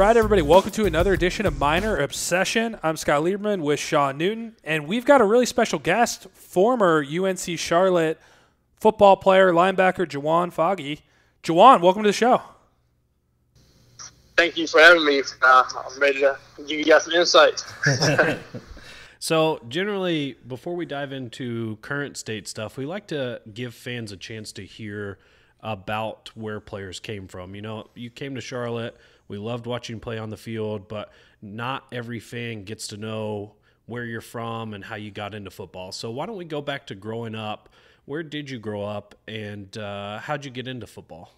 right, everybody, welcome to another edition of Miner Obsession. I'm Scott Lieberman with Sean Newton, and we've got a really special guest, former UNC Charlotte football player, linebacker Juwan Foggie. Juwan, welcome to the show. Thank you for having me. Uh, I'm ready to give you guys some insight. So, generally, before we dive into current state stuff, we like to give fans a chance to hear about where players came from. You know, you came to Charlotte, we loved watching play on the field, but not every fan gets to know where you're from and how you got into football. So, why don't we go back to growing up? Where did you grow up, and uh, how'd you get into football?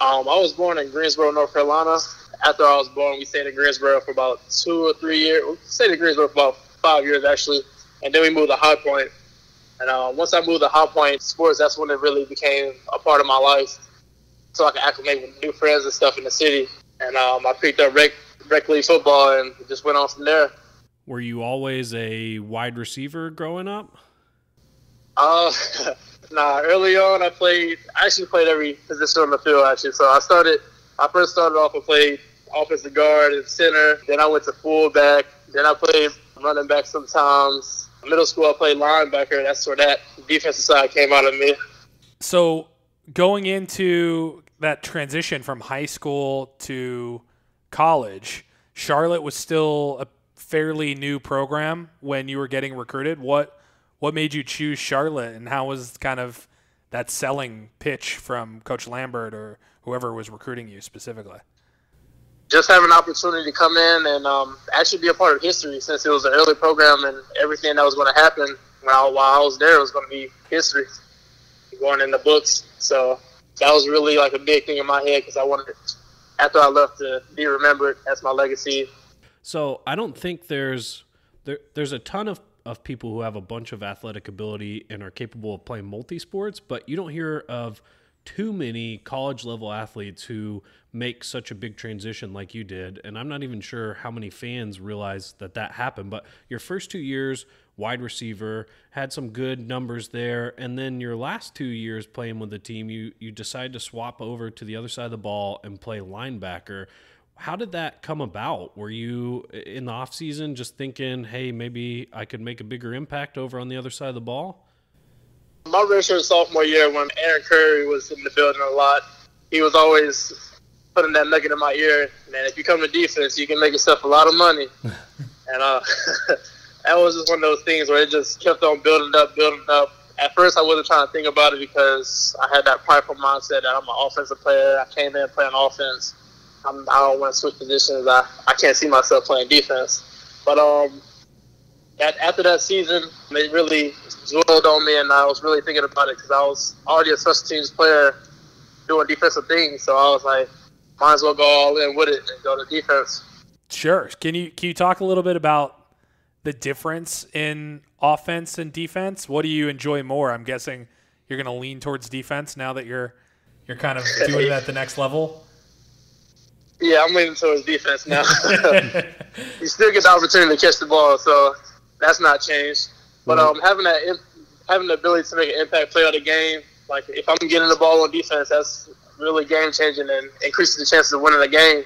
Um, I was born in Greensboro, North Carolina. After I was born, we stayed in Greensboro for about two or three years. We stayed in Greensboro for about five years, actually. And then we moved to High Point. And uh, once I moved to High Point sports, that's when it really became a part of my life. So I could acclimate with new friends and stuff in the city. And um, I picked up rec, rec league football and just went on from there. Were you always a wide receiver growing up? Uh, nah. Early on, I played. I actually played every position on the field. Actually, so I started. I first started off and played offensive guard and center. Then I went to fullback. Then I played running back sometimes. Middle school, I played linebacker. That's where that defensive side came out of me. So, going into that transition from high school to college, Charlotte was still a fairly new program when you were getting recruited. What what made you choose Charlotte, and how was kind of that selling pitch from Coach Lambert or whoever was recruiting you specifically? Just having an opportunity to come in and um, actually be a part of history, since it was an early program and everything that was going to happen while, while I was there was going to be history going in the books. So that was really like a big thing in my head because I wanted, after I left, to be remembered as my legacy. So I don't think there's there, there's a ton of of people who have a bunch of athletic ability and are capable of playing multi sports, but you don't hear of too many college level athletes who make such a big transition like you did. And I'm not even sure how many fans realize that that happened. But your first two years, wide receiver, had some good numbers there. And then your last two years playing with the team, you, you decide to swap over to the other side of the ball and play linebacker how did that come about? Were you in the off season just thinking, "Hey, maybe I could make a bigger impact over on the other side of the ball"? My redshirt sophomore year, when Aaron Curry was in the building a lot, he was always putting that nugget in my ear. Man, if you come to defense, you can make yourself a lot of money. and uh, that was just one of those things where it just kept on building up, building up. At first, I wasn't trying to think about it because I had that prideful mindset that I'm an offensive player. I came in playing offense I'm, I do not want to switch positions. I, I can't see myself playing defense. But um, after that season, it really dwelled on me, and I was really thinking about it because I was already a special teams player doing defensive things. So I was like, might as well go all in with it and go to defense. Sure. Can you can you talk a little bit about the difference in offense and defense? What do you enjoy more? I'm guessing you're going to lean towards defense now that you're you're kind of doing it at the next level. Yeah, I'm leaning towards defense now. you still get the opportunity to catch the ball, so that's not changed. But um, having that having the ability to make an impact play on the game, like if I'm getting the ball on defense, that's really game changing and increases the chances of winning the game.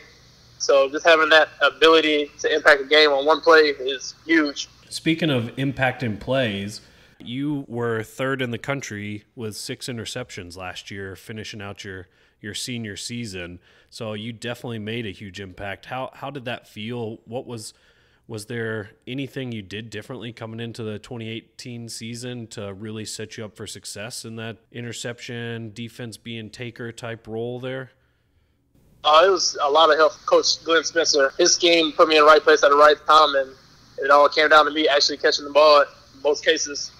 So just having that ability to impact a game on one play is huge. Speaking of impacting plays, you were third in the country with six interceptions last year, finishing out your your senior season. So you definitely made a huge impact. How how did that feel? What was was there anything you did differently coming into the 2018 season to really set you up for success in that interception, defense being taker type role there? Uh, it was a lot of help Coach Glenn Spencer. His scheme put me in the right place at the right time, and it all came down to me actually catching the ball in most cases.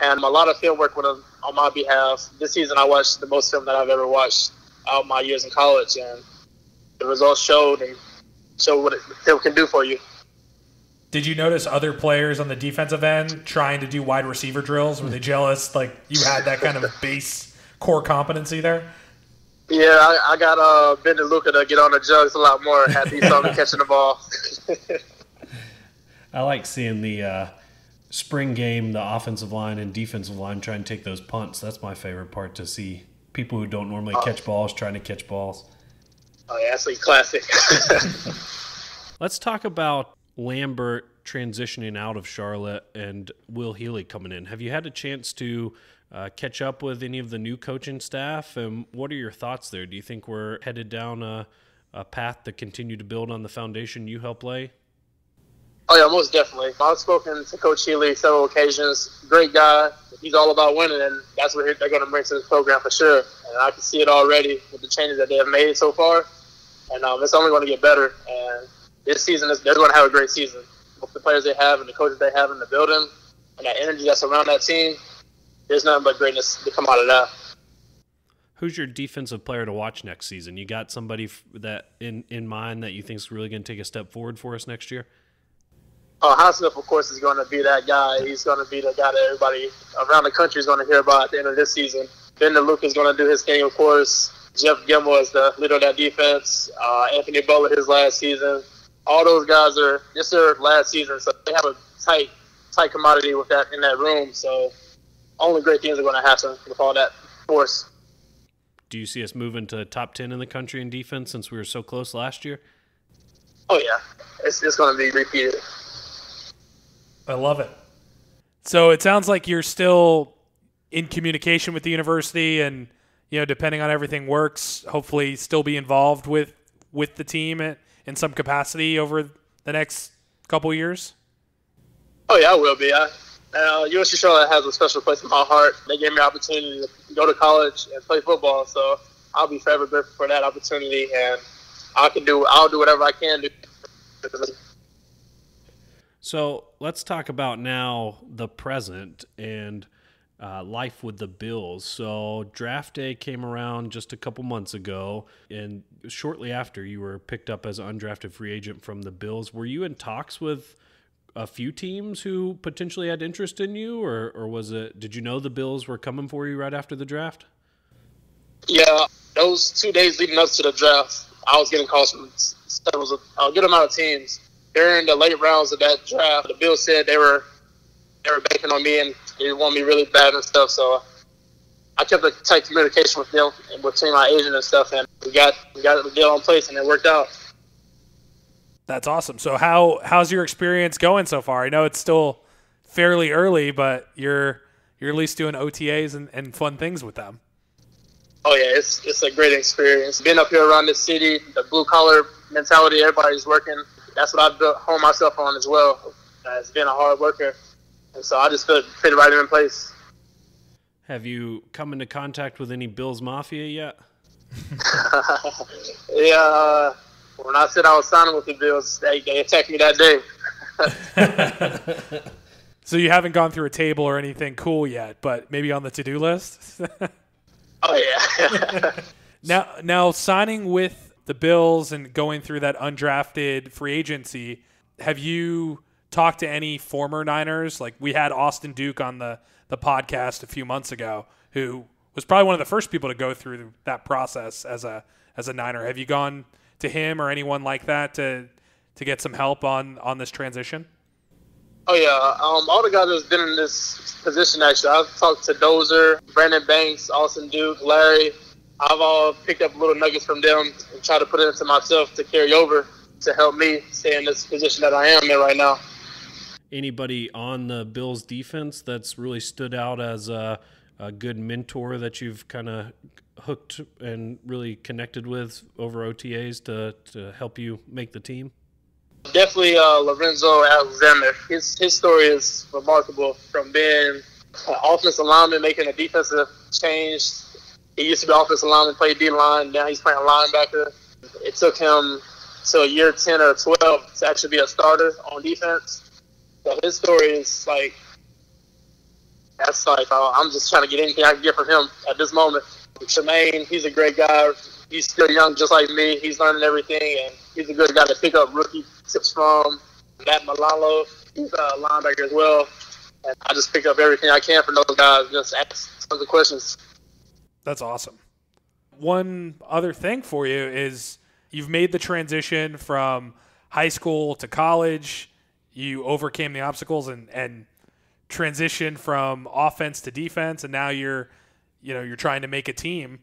And a lot of film work him on my behalf. This season, I watched the most film that I've ever watched out my years in college, and the results showed and showed what it still can do for you. Did you notice other players on the defensive end trying to do wide receiver drills? Were they jealous? Like you had that kind of base core competency there? Yeah, I, I got uh, Ben DeLuca to get on the jugs a lot more. Had these on me catching the ball. I like seeing the uh, spring game, the offensive line and defensive line try and take those punts. That's my favorite part to see people who don't normally uh, catch balls trying to catch balls. Oh, yeah, that's a classic. Let's talk about Lambert transitioning out of Charlotte and Will Healy coming in. Have you had a chance to uh, catch up with any of the new coaching staff? And what are your thoughts there? Do you think we're headed down a, a path to continue to build on the foundation you helped lay? Oh yeah, most definitely. I've spoken to Coach Healy several occasions. Great guy. He's all about winning, and that's what they're going to bring to this program for sure. And I can see it already with the changes that they have made so far, and um, it's only going to get better. And this season, is, they're going to have a great season. With the players they have and the coaches they have in the building, and that energy that's around that team, there's nothing but greatness to come out of that. Who's your defensive player to watch next season? You got somebody that in in mind that you think is really going to take a step forward for us next year? Uh, Highsmith, of course, is going to be that guy. He's going to be the guy that everybody around the country is going to hear about at the end of this season. Ben Luke is going to do his thing, of course. Jeff Gilmore is the leader of that defense. Uh, Anthony Butler, his last season. All those guys are this their last season, so they have a tight, tight commodity with that in that room. So only great things are going to happen with all that force. Do you see us moving to top ten in the country in defense since we were so close last year? Oh yeah, it's it's going to be repeated. I love it. So it sounds like you're still in communication with the university, and you know, depending on everything works, hopefully still be involved with with the team in some capacity over the next couple years. Oh yeah, I will be. I, uh, UNC Charlotte has a special place in my heart. They gave me an opportunity to go to college and play football, so I'll be forever grateful for that opportunity, and I can do. I'll do whatever I can do. So let's talk about now the present and uh, life with the Bills. So draft day came around just a couple months ago, and shortly after you were picked up as undrafted free agent from the Bills. Were you in talks with a few teams who potentially had interest in you, or or was it? Did you know the Bills were coming for you right after the draft? Yeah, those two days leading up to the draft, I was getting calls from several, a good amount of teams during the late rounds of that draft, the Bills said they were they were banking on me and they want me really bad and stuff. So I kept a tight communication with them and between my agent and stuff, and we got we got the deal in place and it worked out. That's awesome. So how how's your experience going so far? I know it's still fairly early, but you're you're at least doing OTAs and, and fun things with them. Oh yeah, it's it's a great experience. Being up here around this city, the blue collar mentality, everybody's working that's what I built home myself on as well as being a hard worker. And so I just fit, fit right in place. Have you come into contact with any Bills Mafia yet? yeah, uh, when I said I was signing with the Bills, they, they attacked me that day. so you haven't gone through a table or anything cool yet, but maybe on the to-do list. oh yeah. now, now signing with the Bills and going through that undrafted free agency, have you talked to any former Niners? Like we had Austin Duke on the the podcast a few months ago, who was probably one of the first people to go through that process as a as a Niner. Have you gone to him or anyone like that to to get some help on on this transition? Oh yeah, um, all the guys that's been in this position actually. I've talked to Dozer, Brandon Banks, Austin Duke, Larry, I've all picked up little nuggets from them and try to put it into myself to carry over to help me stay in this position that I am in right now. Anybody on the Bills defense that's really stood out as a, a good mentor that you've kind of hooked and really connected with over OTAs to, to help you make the team? Definitely uh, Lorenzo Alexander. His, his story is remarkable from being an offensive lineman, making a defensive change he used to be offensive lineman, played D line. Now he's playing linebacker. It took him to year 10 or 12 to actually be a starter on defense. So his story is like, that's like, uh, I'm just trying to get anything I can get from him at this moment. Tremaine, he's a great guy. He's still young, just like me. He's learning everything, and he's a good guy to pick up rookie tips from. Matt Milano, he's a linebacker as well. And I just pick up everything I can from those guys, just ask tons of the questions. That's awesome. One other thing for you is you've made the transition from high school to college. You overcame the obstacles and and transitioned from offense to defense, and now you're, you know, you're trying to make a team.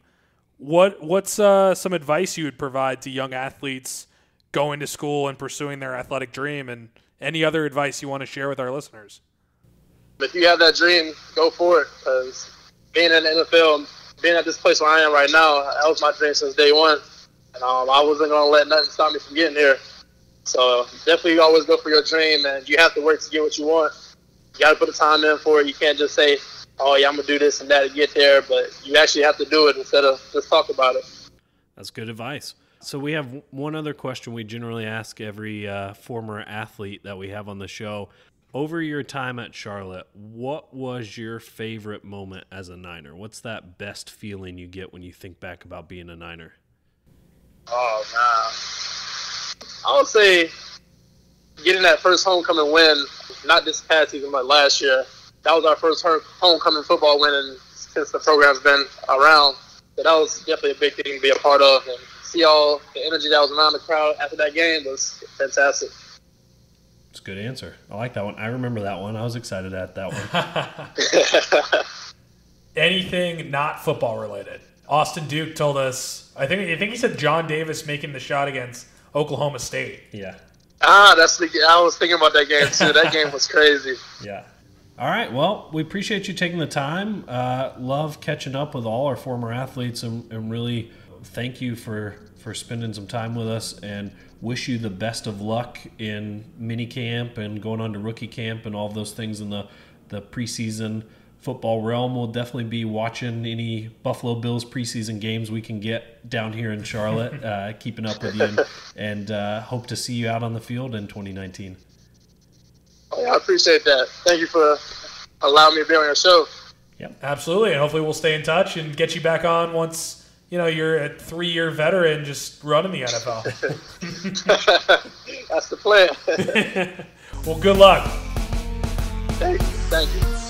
what what's uh, some advice you would provide to young athletes going to school and pursuing their athletic dream, and any other advice you want to share with our listeners? If you have that dream, go for it. Because being in the NFL, being at this place where I am right now, that was my dream since day one, and um, I wasn't gonna let nothing stop me from getting there. So definitely always go for your dream, and you have to work to get what you want. You got to put the time in for it. You can't just say, "Oh yeah, I'm gonna do this and that to get there," but you actually have to do it instead of just talk about it. That's good advice. So we have one other question we generally ask every uh, former athlete that we have on the show. Over your time at Charlotte, what was your favorite moment as a Niner? What's that best feeling you get when you think back about being a Niner? Oh man, I would say getting that first homecoming win, not this past season, but last year. That was our first homecoming football win since the program's been around. So that was definitely a big thing to be a part of. And see all the energy that was around the crowd after that game was fantastic. It's a good answer. I like that one. I remember that one. I was excited at that one. Anything not football related. Austin Duke told us. I think I think he said John Davis making the shot against Oklahoma State. Yeah. Ah, that's the. I was thinking about that game too. That game was crazy. Yeah. All right. Well, we appreciate you taking the time. Uh, love catching up with all our former athletes, and, and really thank you for for spending some time with us. And wish you the best of luck in mini camp and going on to rookie camp and all those things in the the preseason football realm. We'll definitely be watching any Buffalo Bills preseason games we can get down here in Charlotte, uh, keeping up with you, and, and uh, hope to see you out on the field in 2019. Yeah, I appreciate that. Thank you for allowing me to be on your show. Yep. Absolutely, and hopefully we'll stay in touch and get you back on once you know you're a three-year veteran just running the NFL. That's the plan. well, good luck. Thank you. Thank you.